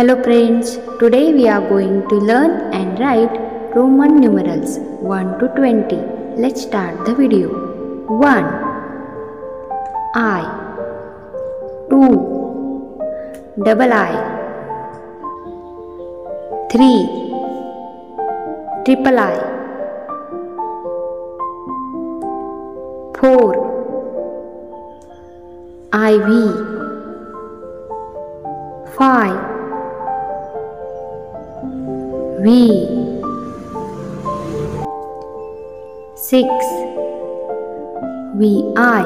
Hello friends, today we are going to learn and write Roman numerals 1 to 20. Let's start the video. 1 I. 2 double I. 3 triple I. 4 IV 5 V. 6 VI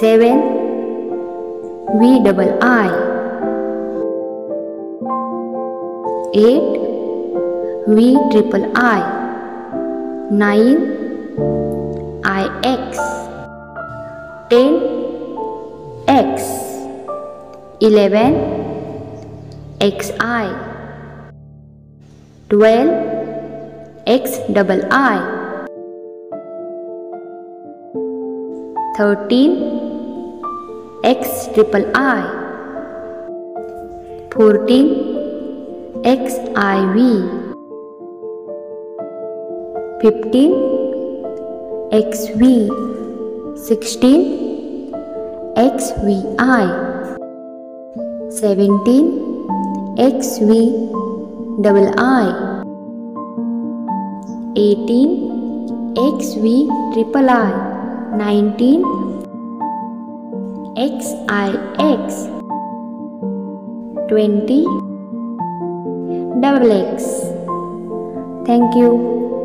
7 V double I. 8 V triple I. 9 IX 10 X. 11 XI 12 X double I 13 X triple I 14 XIV 15 XV 16 XVI 17 XV double I. 18 XV triple I. 19 XIX 20 double X. Thank you.